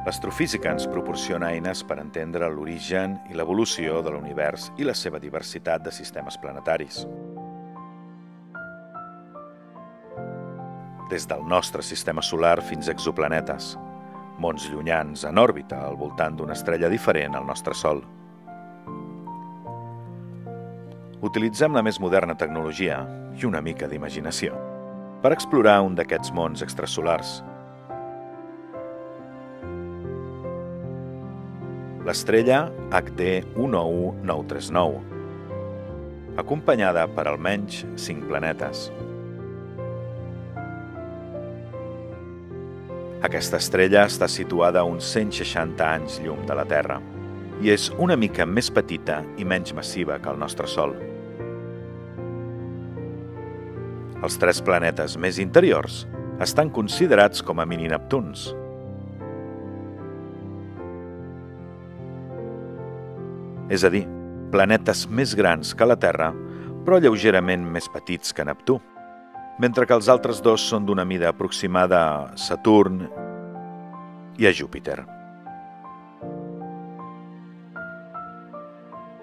L'astrofísica ens proporciona eines per entendre l'origen i l'evolució de l'univers i la seva diversitat de sistemes planetaris. Des del nostre sistema solar fins a exoplanetes, mons llunyans en òrbita al voltant d'una estrella diferent al nostre Sol. Utilitzem la més moderna tecnologia i una mica d'imaginació per explorar un d'aquests mons extrasolars – l'estrella HD 11939, acompanyada per almenys 5 planetes. Aquesta estrella està situada a uns 160 anys llum de la Terra i és una mica més petita i menys massiva que el nostre Sol. Els tres planetes més interiors estan considerats com a mini-Neptuns, és a dir, planetes més grans que la Terra, però lleugerament més petits que Neptú, mentre que els altres dos són d'una mida aproximada a Saturn i a Júpiter.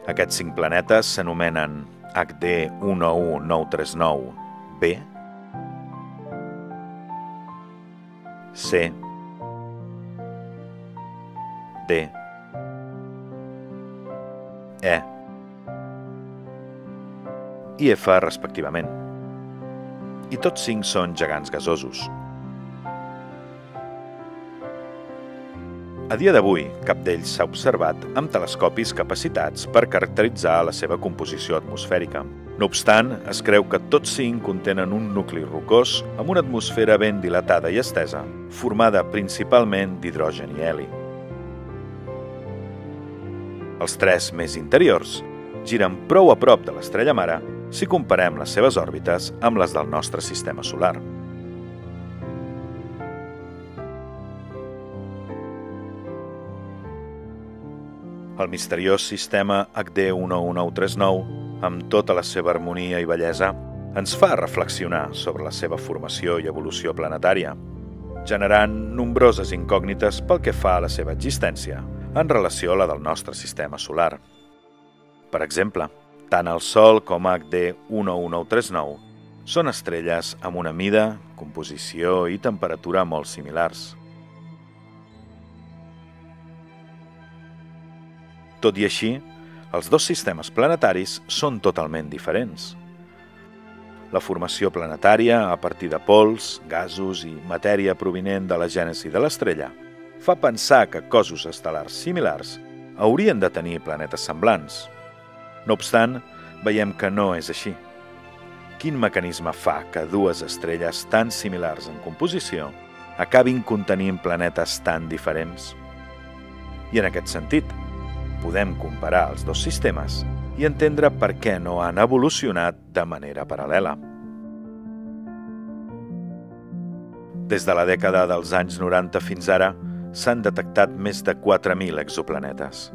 Aquests cinc planetes s'anomenen HD 11939b, C, D, E i F respectivament. I tots cinc són gegants gasosos. A dia d'avui, cap d'ells s'ha observat amb telescopis capacitats per caracteritzar la seva composició atmosfèrica. No obstant, es creu que tots cinc contenen un nucli rocós amb una atmosfera ben dilatada i estesa, formada principalment d'hidrogen i heli. Els tres més interiors giren prou a prop de l'estrella mare si comparem les seves òrbites amb les del nostre sistema solar. El misteriós sistema HD 11939, amb tota la seva harmonia i bellesa, ens fa reflexionar sobre la seva formació i evolució planetària, generant nombroses incògnites pel que fa a la seva existència en relació a la del nostre sistema solar. Per exemple, tant el Sol com HD 11939 són estrelles amb una mida, composició i temperatura molt similars. Tot i així, els dos sistemes planetaris són totalment diferents. La formació planetària a partir de pols, gasos i matèria provinent de la gènesi de l'estrella – fa pensar que cossos estel·lars similars haurien de tenir planetes semblants. No obstant, veiem que no és així. Quin mecanisme fa que dues estrelles tan similars en composició acabin contenint planetes tan diferents? I en aquest sentit, podem comparar els dos sistemes i entendre per què no han evolucionat de manera paral·lela. Des de la dècada dels anys 90 fins ara, s'han detectat més de 4.000 exoplanetes.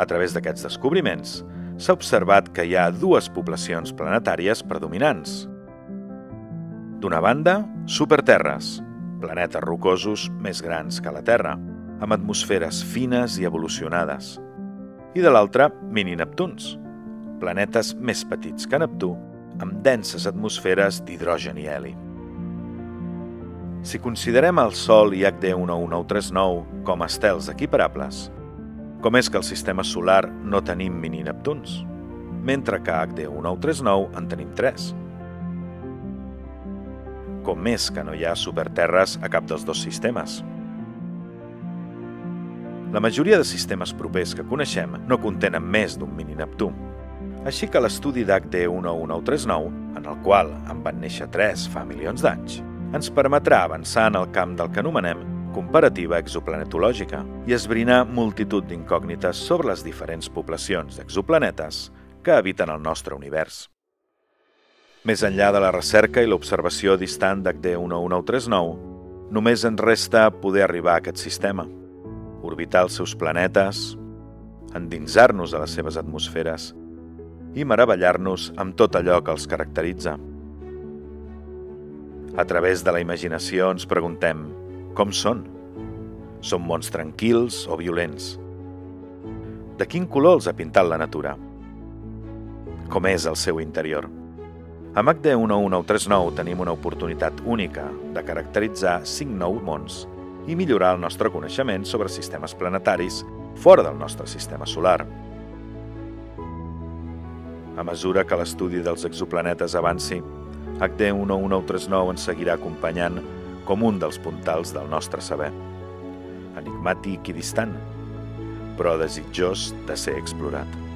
A través d'aquests descobriments, s'ha observat que hi ha dues poblacions planetàries predominants. D'una banda, superterres, planetes rocosos més grans que la Terra, amb atmosferes fines i evolucionades. I de l'altra, mini-Neptuns, planetes més petits que Neptú, amb denses atmosferes d'hidrogen i heli. Si considerem el Sol i HD 11939 com estels equiparables, com és que al sistema solar no tenim mini-Neptuns, mentre que a HD 1939 en tenim 3? Com és que no hi ha superterres a cap dels dos sistemes? La majoria de sistemes propers que coneixem no contenen més d'un mini-Neptú. Així que l'estudi d'HD 11939, en el qual en van néixer 3 fa milions d'anys, ens permetrà avançar en el camp del que anomenem comparativa exoplanetològica i esbrinar multitud d'incògnites sobre les diferents poblacions d'exoplanetes que habiten el nostre univers. Més enllà de la recerca i l'observació distant d'HD 11939, només ens resta poder arribar a aquest sistema, orbitar els seus planetes, endinsar-nos a les seves atmosferes i meravellar-nos amb tot allò que els caracteritza – A través de la imaginació ens preguntem com són? Són mons tranquils o violents? De quin color els ha pintat la natura? Com és el seu interior? A MACD 11939 tenim una oportunitat única de caracteritzar cinc nous mons i millorar el nostre coneixement sobre sistemes planetaris fora del nostre sistema solar. A mesura que l'estudi dels exoplanetes avanci, HD 11939 ens seguirà acompanyant com un dels puntals del nostre saber. Enigmàtic i distant, però desitjós de ser explorat.